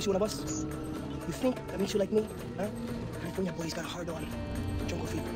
miss you on a bus? You think that makes you like me? Huh? California boys got a hard on. Jungle fever.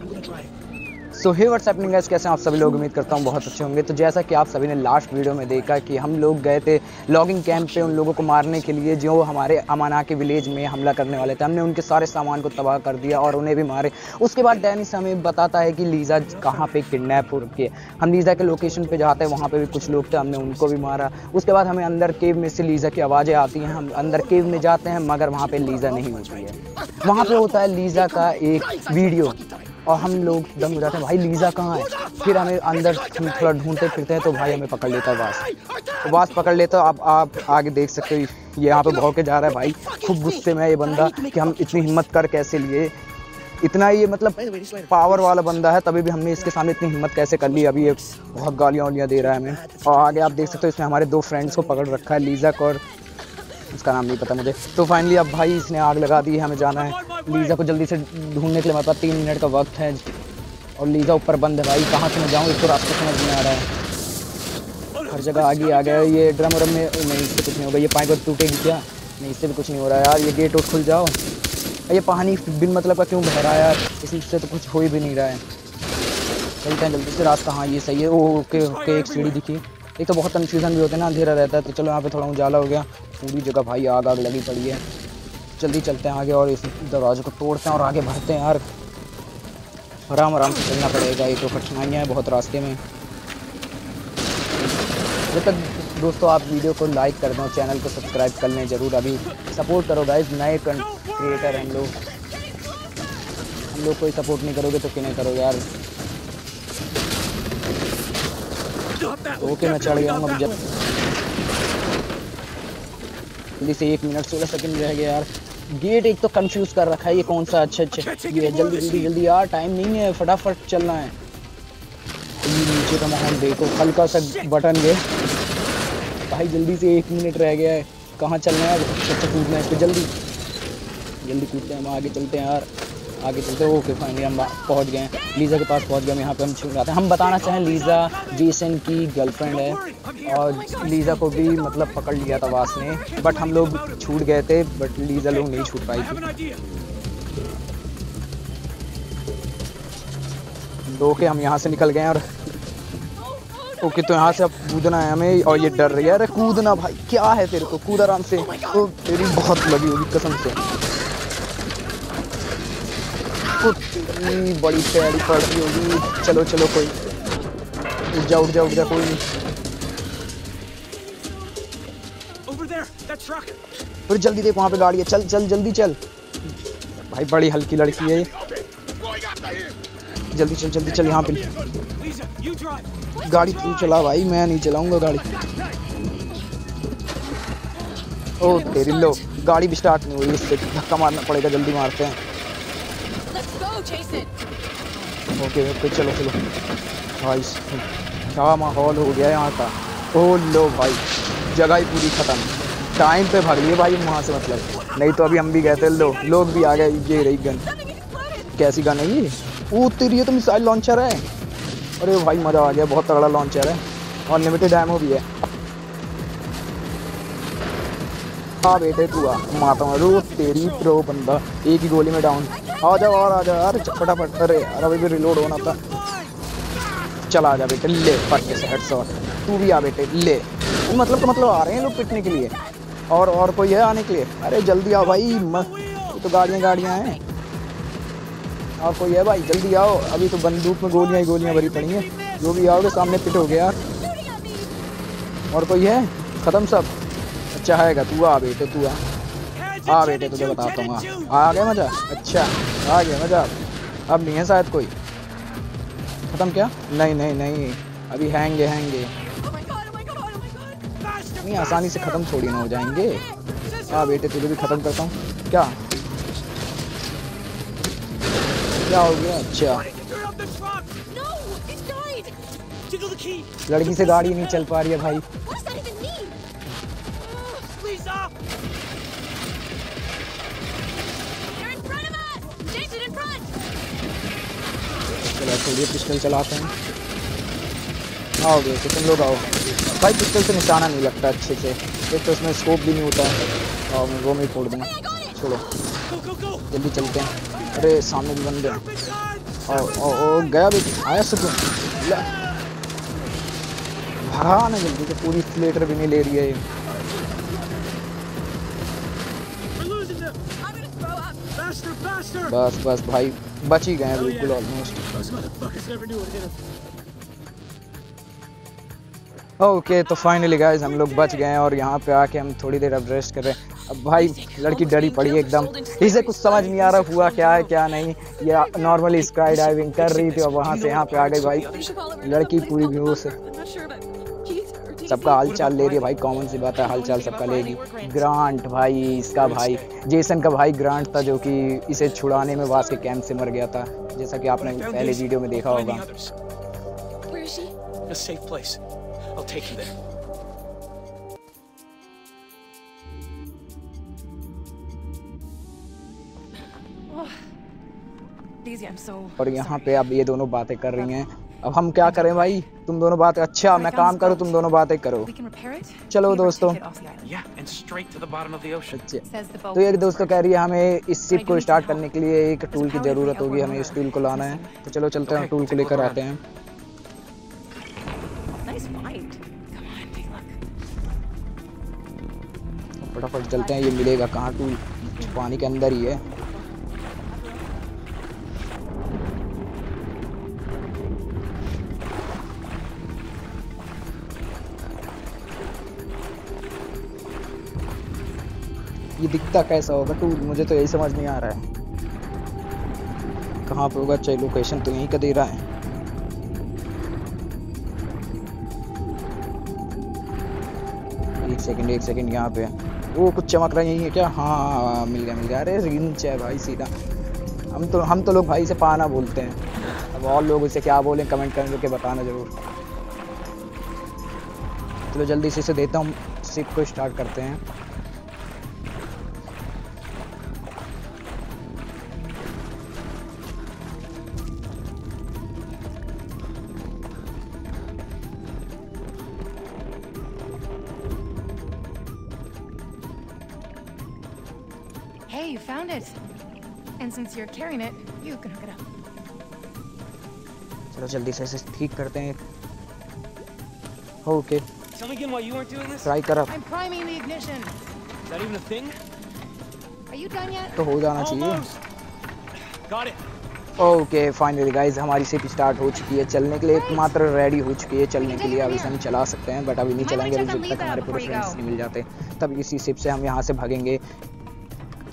I'm gonna it. So hey what's happening guys कैसे आप सभी लोग? उम्मीद करता हूँ बहुत अच्छे होंगे। तो जैसा कि आप सभी ने लास्ट वीडियो में देखा कि हम लोग गए थे लॉगिंग कैंप पे उन लोगों को मारने के लिए जो हमारे अमाना के विलेज में हमला करने वाले थे। हमने उनके सारे सामान को तबाह कर दिया और उन्हें भी मारे। उसके बाद डैनिस हमें बताता है कि लीज़ा कहाँ पर किडनैप हो रखी है। हम लीज़ा के लोकेशन पर जाते हैं, वहाँ पर भी कुछ लोग थे, हमने उनको भी मारा। उसके बाद हमें अंदर केव में से लीज़ा की आवाज़ें आती हैं। हम अंदर केव में जाते हैं, मगर वहाँ पर लीज़ा नहीं होती है वहाँ पर होता है लीज़ा का एक वीडियो और हम लोग दम हो जाते हैं, भाई, लीज़ा कहाँ है? फिर हमें अंदर थोड़ा ढूंढते फिरते हैं तो भाई हमें पकड़ लेता है वास। तो वास पकड़ लेता है, अब आप आगे देख सकते हो, ये यहाँ पे के जा रहा है, भाई। खूब गुस्से में है ये बंदा कि हम इतनी हिम्मत कर कैसे लिए? इतना ये मतलब पावर वाला बंदा है, तभी भी हमने इसके सामने इतनी हिम्मत कैसे कर ली? अभी ये बहुत गालियाँ वालियाँ दे रहा है हमें। और आगे आप देख सकते हो, इसने हमारे दो फ्रेंड्स को पकड़ रखा है लीजक और उसका नाम नहीं पता मुझे। तो फाइनली अब भाई इसने आग लगा दी है, हमें जाना है। लीज़ा को जल्दी से ढूँढने के लिए हमारे पास तीन मिनट का वक्त है। और लीज़ा ऊपर बंद है भाई, कहाँ से मैं जाऊँ? इसको रास्ते समझ नहीं आ रहा है। हर जगह आगे आ गया ये ड्रम वरम में नहीं, इससे कुछ नहीं होगा। ये पाइप टूटेगी क्या? नहीं, इससे भी कुछ नहीं हो रहा है यार। ये गेट उठ खुल जाओ। ये पानी बिन मतलब का क्यों बह रहा है यार? इससे तो कुछ हो ही भी नहीं रहा है। चलते हैं जल्दी से। रास्ता हाँ ये सही है। ओके ओके, एक सीढ़ी दिखी। एक तो बहुत कन्फ्यूज़न भी होता है ना, अंधेरा रहता है। तो चलो, यहाँ पे थोड़ा उजाला हो गया। पूरी जगह भाई आग आग लगी पड़ी है। जल्दी चलते हैं आगे और इस दरवाजे को तोड़ते हैं और आगे बढ़ते हैं। यार आराम आराम से चलना पड़ेगा, ये तो कठिनाइयाँ हैं बहुत रास्ते में। जब तक दोस्तों, आप वीडियो को लाइक कर दो चैनल को सब्सक्राइब कर लें, ज़रूर अभी सपोर्ट करो गाइज़ नए क्रिएटर हैं लोग। हम लोग कोई सपोर्ट नहीं करोगे तो किन्हें करो यार? ओके मैं चढ़ गया हूँ अब जब जल्दी से एक मिनट सोलह सेकंड रह गया यार। गेट एक तो कंफ्यूज कर रखा है ये कौन सा अच्छा अच्छा ये जल्दी जल्दी जल्दी यार टाइम नहीं है फटाफट चलना है। ये नीचे का माहौल देखो हल्का सा बटन गए भाई जल्दी से एक मिनट रह गया है। कहाँ चलना है? अच्छा अच्छा कूदना है इस पर जल्दी। जल्दी कूदते हैं हम आगे चलते हैं यार। आगे चलते हैं ओके फाइनली हम पहुँच गए हैं। लीज़ा के पास पहुँच गए हम यहाँ पे हम छूट आते हैं। हम बताना चाहें लीज़ा जेसन की गर्लफ्रेंड है। और लीज़ा को भी मतलब पकड़ लिया था वास ने बट हम लोग छूट गए थे बट लीज़ा लोग नहीं छूट पाई थी। ओके हम यहाँ से निकल गए और ओके तो यहाँ से अब कूदना है हमें, और ये डर रही है। अरे कूदना भाई, क्या है तेरे को? कूद आराम से। तो तेरी बहुत लगी होगी कसम से। बड़ी पैड़ी पड़ रही होगी। चलो चलो, कोई उठ जा उठ जा उठ जा, कोई नहीं। फिर जल्दी देख वहाँ पे गाड़ी है। चल चल जल्दी चल। भाई बड़ी हल्की लड़की है जल्दी चल जल्दी चल यहाँ पे। गाड़ी तू चला भाई मैं नहीं चलाऊँगा गाड़ी। ओ तेरी लो। गाड़ी भी स्टार्ट नहीं हुई इससे। धक्का मारना पड़ेगा जल्दी मारते हैं। ओके ओके चलो चलो। भाई क्या माहौल हो गया यहाँ का। ओ लो भाई, जगह ही पूरी ख़त्म। टाइम पे भाग लिए भाई वहाँ से मतलब। नहीं तो अभी हम भी गए थे लो, लोग भी आ गए, ये रही गन कैसी गन है ये? ओ तेरी ये तो मिसाइल लॉन्चर है। अरे भाई, मज़ा आ गया, बहुत तगड़ा लॉन्चर है। और लिमिटेड एमओ भी है। हाँ बेटे तू आ माता हूँ। रो तेरी प्रो बंदा, एक ही गोली में डाउन आ जाओ और, आ जाओ अरे फटाफट। अरे यार, अभी भी रिलोड होना था। चला आ जा बेटे, ले फटके से हेड तू भी आ बेटे, ले। मतलब तो मतलब आ रहे हैं लोग पिटने के लिए। और और कोई है आने के लिए? अरे जल्दी आओ भाई मत तो गाड़ियाँ गाड़ियाँ हैं। और कोई है भाई, जल्दी आओ। अभी तो बंदूक में गोलियाँ ही गोलियाँ भरी पड़ी हैं। जो भी आओगे, सामने पिट हो गया। और कोई है? ख़त्म सब? अच्छा है तू आ बेटे, तू आ। आ बेटे, तुझे बताता हूँ आ गया मज़ा? अच्छा आ गया मज़ा। अब नहीं है शायद कोई। ख़त्म क्या? नहीं नहीं नहीं। अभी हैंगे हैंगे। नहीं, आसानी से ख़त्म थोड़ी ना हो जाएँगे। हाँ बेटे, तुझे भी ख़त्म करता हूँ। क्या? क्या हो गया? अच्छा। लड़की से गाड़ी नहीं चल पा रही है भाई। चलो थोड़ी पिस्टल चलाते हैं। आओ गए तो तुम लोग आओ। भाई पिस्टल से निशाना नहीं लगता अच्छे से। एक तो उसमें स्कोप भी नहीं होता और वो मैं फोड़ दूँगा। छोड़ो! जल्दी चलते हैं। अरे, सामने भी बंदे और और गया भी। आया ले। भगा ना जल्दी तो पूरी स्लेटर भी नहीं ले रही है ये! बस बस, भाई। बच ही गए बिल्कुल ऑलमोस्ट ओके तो फाइनली गाइस हम लोग बच गए हैं और यहाँ पे आके हम थोड़ी देर अब रेस्ट कर रहे हैं। अब भाई लड़की डरी पड़ी है एकदम। इसे कुछ समझ नहीं आ रहा हुआ क्या है क्या नहीं। या नॉर्मली स्काई डाइविंग कर रही थी और वहाँ से यहाँ पे आ गई भाई। लड़की पूरी or Daisy सबका हाल would चाल ले रही है भाई कॉमन सी बात है हाल चाल सबका लेगी ग्रांट भाई इसका भाई। जेसन का भाई ग्रांट था जो कि इसे छुड़ाने में वास के कैंप से मर गया था। जैसा कि आपने पहले वीडियो में देखा होगा। I'll take you there. और यहाँ पे अब ये दोनों बातें कर रही हैं। अब हम क्या करें भाई? तुम दोनों बात अच्छा मैं काम करूँ तुम दोनों बातें करो। चलो दोस्तों। अच्छा। तो एक दोस्तों कह रही है हमें इस सीप को स्टार्ट करने के लिए एक टूल की ज़रूरत होगी हमें इस टूल को लाना है। तो चलो चलते हैं टूल को लेकर आते हैं। फटाफट चलते हैं, ये मिलेगा कहाँ टूल पानी के अंदर ही है। ये दिखता कैसा होगा टूल मुझे तो यही समझ नहीं आ रहा है। कहाँ पे होगा? चाहिए लोकेशन तो यहीं का दे रहा है। एक सेकंड एक सेकंड यहाँ पे। वो कुछ चमक रहा है क्या? हाँ मिल गया मिल गया। अरे रिंच है भाई, सीधा। हम तो हम तो लोग भाई से पाना बोलते हैं। अब और लोग इसे क्या बोलें कमेंट करके बताना ज़रूर। चलो, जल्दी से इसे देता हूँ। सिप को स्टार्ट करते हैं। Hey, you found it. And since you're carrying it, you can hook it up. चलो जल्दी से इसे ठीक करते हैं okay Tell me again why you weren't doing this? Try कर I'm priming the ignition. Is that even a thing? Are you done yet? तो हो जाना चाहिए Got it. Okay finally guys हमारी सिप स्टार्ट हो चुकी है चलने के लिए एकमात्र रेडी हो चुकी है चलने के लिए अब इसे हम चला सकते हैं बट अभी नहीं चलाएँगे अभी जब तक हमारे पूरे फ्रेंड्स नहीं मिल जाते तब इसी सिप से हम यहाँ से भागेंगे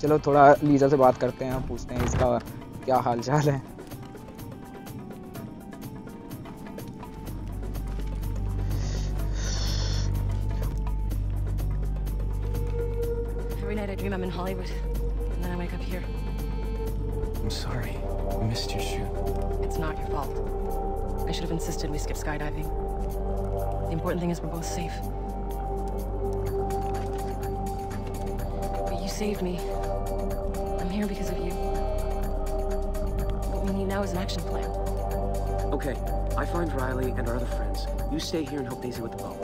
चलो थोड़ा लीजा से बात करते हैं पूछते हैं इसका क्या हाल चाल है Every night I dream I'm in Hollywood. And then I wake up here. I'm sorry. I missed your shoot. It's not your fault. I should have insisted we skip skydiving. The important thing is we're both safe. saved me. I'm here because of you. What we need now is an action plan. Okay, I find Riley and our other friends. You stay here and help Daisy with the boat.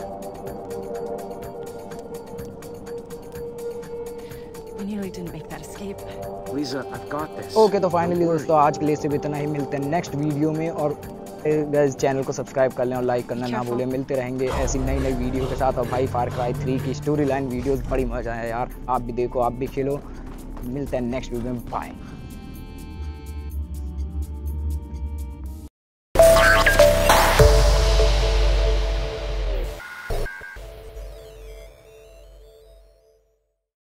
We nearly didn't make that escape. Lisa, I've got this. Okay तो finally Don't worry. दोस्तों आज के लिए सिर्फ इतना ही मिलते हैं next video में और गाइस चैनल को सब्सक्राइब कर लें और लाइक करना ना भूलें। मिलते रहेंगे ऐसी नई नई वीडियो के साथ। और भाई फार क्राई थ्री की स्टोरी लाइन वीडियोज़ बड़ी मज़ा है यार। आप भी देखो आप भी खेलो। मिलते हैं नेक्स्ट वीडियो में। बाय